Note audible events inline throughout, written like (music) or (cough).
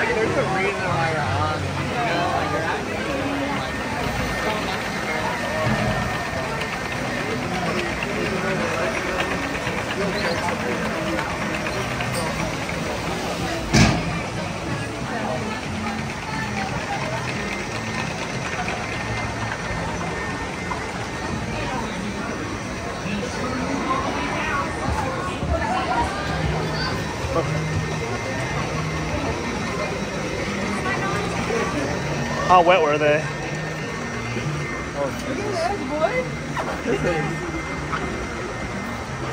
Like, there's a reason why you're on. You know, like, you're actually. How wet were they? (laughs)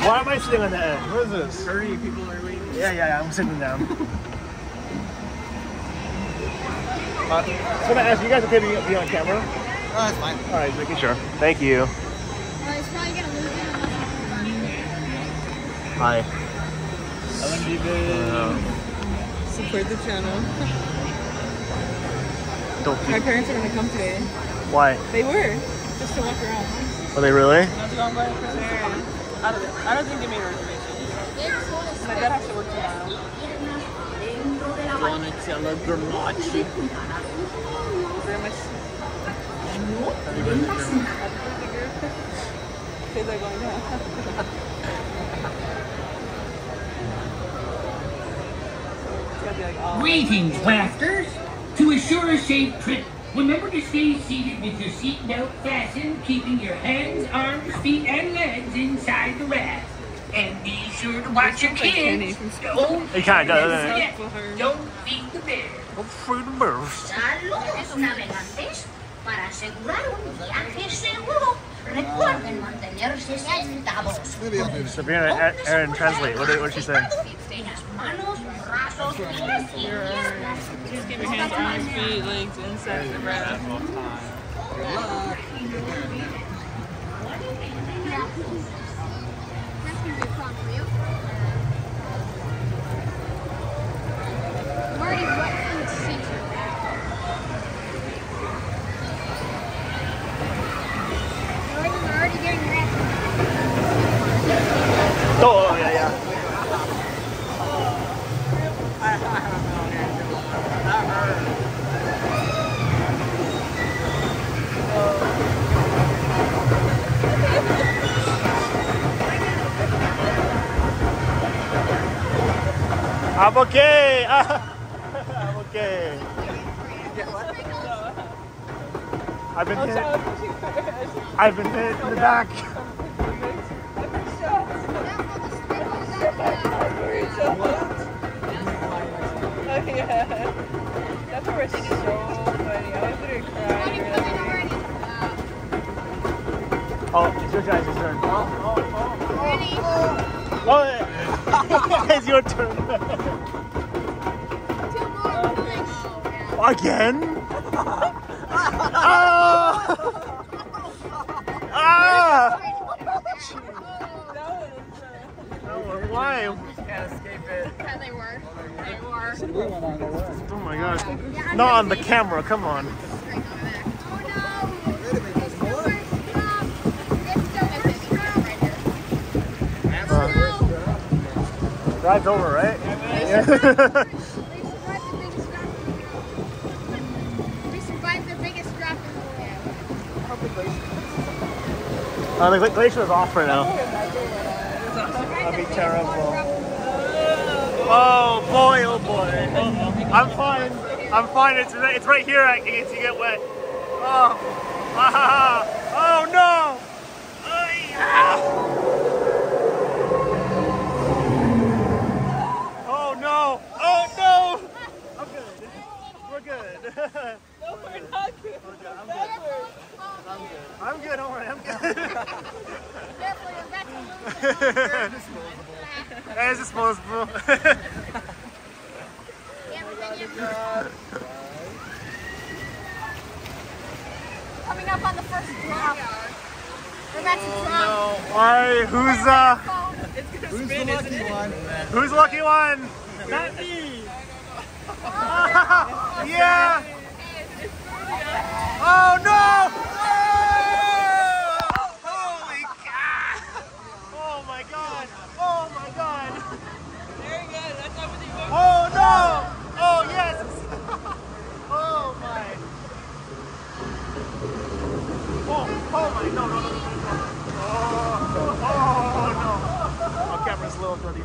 Why am I sitting on the edge? What is this? Hurry, people are waiting. Yeah, yeah, yeah, I'm sitting down. (laughs) Uh, so I ask you guys okay to be, be on camera? Oh, that's fine. All right, making sure. Thank you. Well, he's probably gonna lose it unless he Hi. David. Uh, Support the channel. (laughs) don't My parents are gonna come today. why? They were just to walk around. Are they really? Not to go by Chris Aaron. I don't, I don't think they made a reservation. My dad has to work tomorrow. Donatella Gramacci. Very much. Kids are going down. (laughs) It's gonna be like all. Greetings, wafters. To assure a safe trip, remember to stay seated with your seatbelt fastened, keeping your hands, arms, feet, and legs inside the raft. And be sure to watch your Sounds like Kenny kids. from Scooby. Don't It kinda does, doesn't it? forget, Don't feed the bear. Freedom birds. Saludos navegantes. Para asegurar un viaje seguro, recuerden mantenerse sentados. Sabrina, Aaron, Aaron translate. What did, what did she say? Las manos, brazos, pies y piernas. Just keep your hands, arms, feet, legs inside the raft. That's gonna be a problem for you. I'm already wet from the seat. We're already, we're already getting wrapped. Oh, yeah, yeah. I'm okay. (laughs) I'm okay. I've been hit. I've been hit in the back. yeah. That part was so funny. I was literally crying. Oh, it's your guys' turn. Ready? Oh, yeah. (laughs) it's your turn. Again? (laughs) ah! ah! Why? Can't escape it. Yeah, they were. They were. Oh my god. Not on the camera, come on. Straight over, right? back. (laughs) (laughs) Oh no! It's the worst drop. It's the worst drop right here. Uh, drive's over, right? They survived the biggest drop. We survived the biggest drop in the world. Uh, the glacier is off right now. That'd be terrible. Oh boy, oh boy. I'm fine. I'm fine. It's it's right here in case you get wet. Oh, ah, (laughs) oh no! Ay, ah. Oh no! Oh no! I'm good. We're good. (laughs) No, we're not good. We're good. I'm good. Oh, I'm good. I'm good. Don't worry. I'm good. careful, you're about to lose it. that is disposable. Yeah, (laughs) but Coming up on the first drop. We're about to drop. Alright, who's uh, Phone. It's gonna spin, isn't it? who's the lucky one? Not me. (laughs) yeah. Oh no! Oh! Holy cow! Oh my god! Oh my god! There you go. That's not what you want. Oh no! Oh yes! Oh my! Oh, oh my! No, no, no, no, no! Oh, oh no! Oh, camera's low, buddy.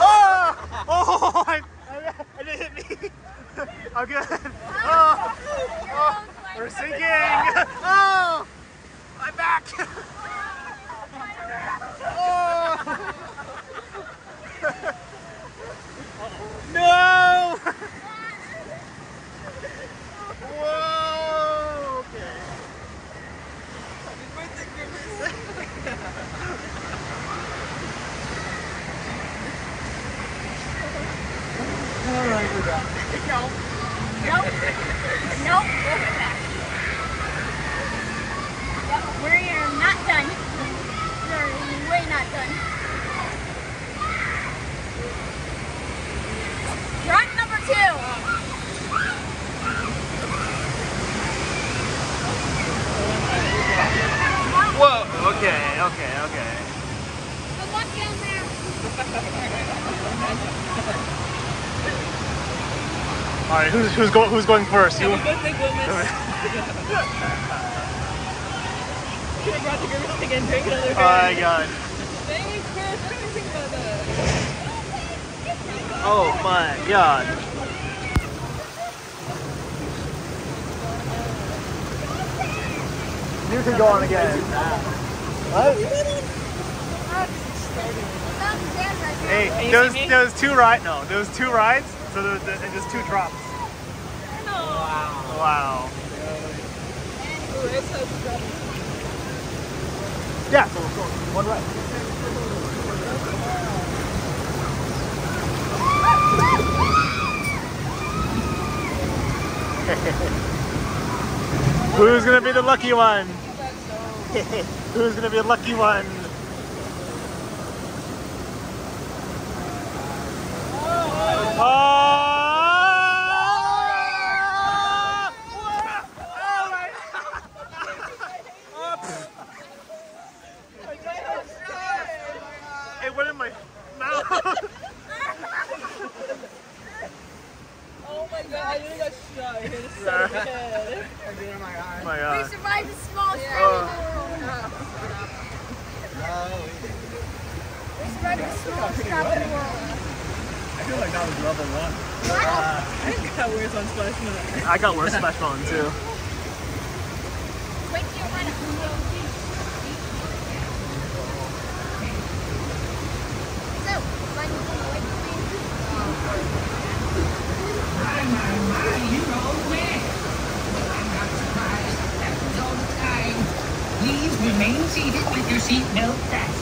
Oh! Oh! I, I, it hit me. I'm good. Oh! Oh! We're sinking! Oh! I'm back! Oh! No! Whoa! Okay. Nope. Nope. We'll get back. Yep, we're not done. We're way not done. Drop number two. Whoa! Okay, okay, okay. Good luck down there. (laughs) Alright, who's who's going who's going first? You We both think we'll miss. Should have brought the grimace again, drink another Oh my god. Thanks, Chris. What do you think about that? Oh my god. You can go on again. What? Sounds dead right now. Hey, Can you there's there's two rides. No, there's two rides. So there, there, and there's two drops. No. Wow. Ooh, it's so good. Yeah. So we're going one ride. (laughs) Who's gonna be the lucky one? (laughs) Who's gonna be the lucky one? Ah! Oh my It went in my mouth. Oh god, I nearly got shot. I hit a Yeah. side of my head. I get in my eye. Oh my We god. survived the smallest Oh. round in the world. No. We survived the smallest round in the world. I feel like that was level one. I think that wears on Splash Mountain. I got worse smash on too. Wait till you run it. So, like, wait You're all wet. I'm not surprised. Happens all the time. Please remain seated with your seatbelt fastened.